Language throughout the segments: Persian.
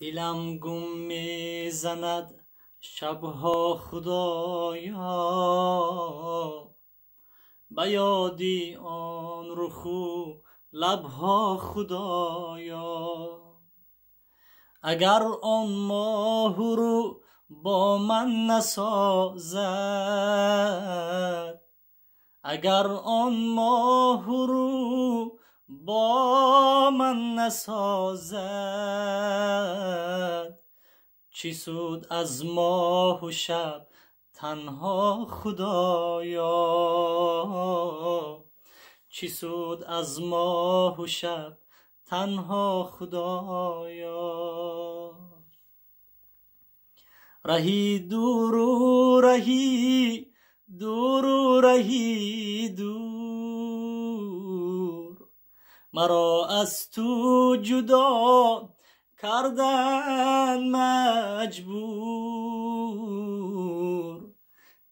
دلم گم می‌زند شبها خدایا. به یادی آن رخ و لبها خدایا. اگر آن ماه رو با من نسازد اگر آن ماه رو با من نسازد. چی سود از ماه و شب تنها خدایا. چی سود از ماه و شب تنها خدایا. رهی دور و رهی دور و رهی دور مرا از تو جدا کردن مجبور.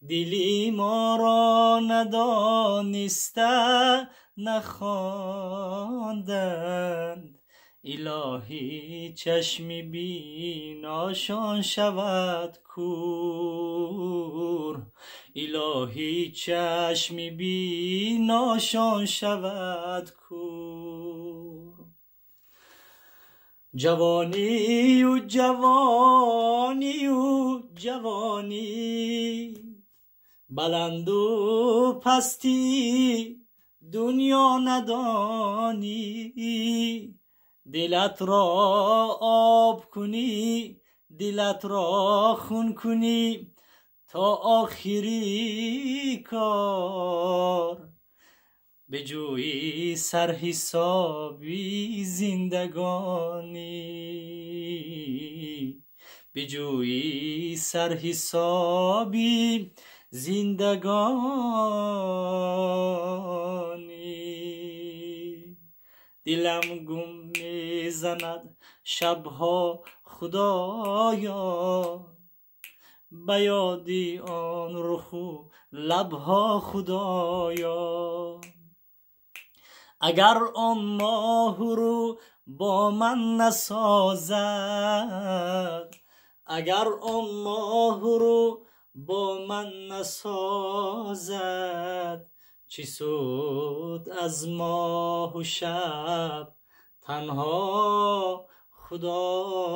دلی ما را ندانسته نخواندند. الهی چشمی بیناشان شود کور. الهی چشمی بیناشان شود کور. جوانی و جوانی و جوانی بلند و پستی دنیا ندانی. دلت را آب کنی دلت را خون کنی تا آخری کار. بجویی سرحسابی زندگانی. بجویی سرحسابی زندگانی. دلم گم می‌زند شبها خدایا. به یادی آن رخ و لبها خدایا. اگر آن ماه رو با من نسازد اگر آن ماه رو با من نسازد چی سود از ماه و شب؟ تنها خدایا.